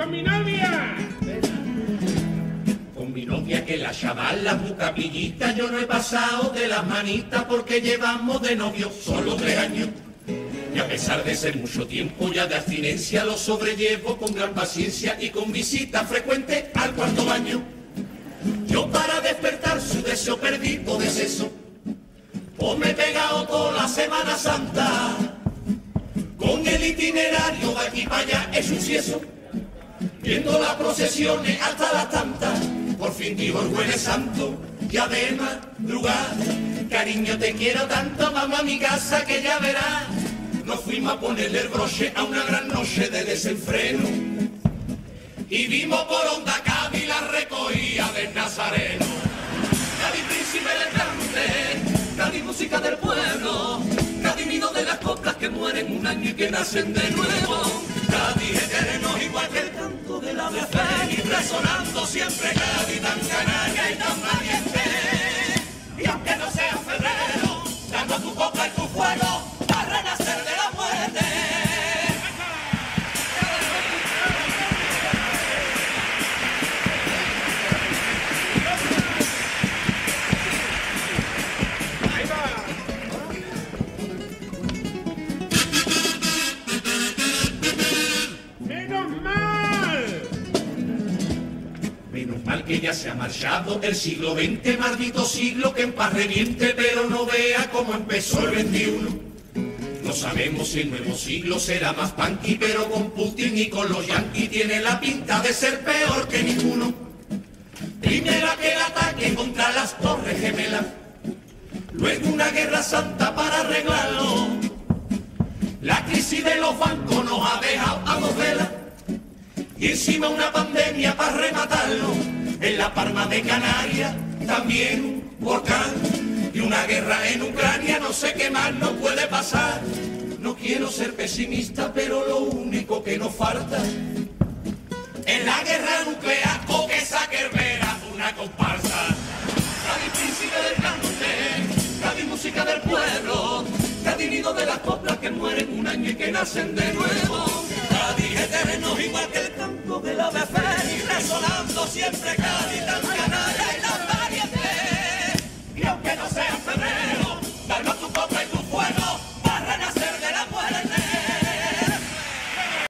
con mi novia. Con mi novia que la chavala bucapillita yo no he pasado de las manitas porque llevamos de novio solo tres años. Y a pesar de ser mucho tiempo ya de abstinencia, lo sobrellevo con gran paciencia y con visita frecuente al cuarto baño. Yo para despertar su deseo perdido de seso, pues me he pegado toda la Semana Santa. Con el itinerario de aquí para allá es un cieso, viendo las procesiones hasta las tantas. Por fin digo el santo, ya de madrugada. Cariño, te quiero tanto, vamos a mi casa que ya verás. Nos fuimos a ponerle el broche a una gran noche de desenfreno. Y vimos por onda Cádiz la recogía del Nazareno. Cádiz príncipe del Cádiz música del pueblo, Cádiz nido de las coplas que mueren un año y que nacen de nuevo. Cádiz eterno igual que el canto de la y resonando siempre Cádiz tan canaria y tan valiente. Y aunque no sea febrero, dando tu copa y tu fuego, que ya se ha marchado el siglo XX, maldito siglo que en paz reviente, pero no vea cómo empezó el XXI. No sabemos si el nuevo siglo será más punky, pero con Putin y con los yanquis tiene la pinta de ser peor que ninguno. Primero aquel ataque contra las torres gemelas, luego una guerra santa para arreglarlo. La crisis de los bancos nos ha dejado a dos velas y encima una pandemia para rematarlo. En la Palma de Canarias también un volcán y una guerra en Ucrania, no sé qué más nos puede pasar. No quiero ser pesimista, pero lo único que nos falta es la guerra nuclear o que Vera una comparsa. Cádiz príncipe del cante, Cádiz música del pueblo, Cádiz nido de las coplas que mueren un año y que nacen de nuevo. Cádiz eterno igual que el sonando siempre Cádiz.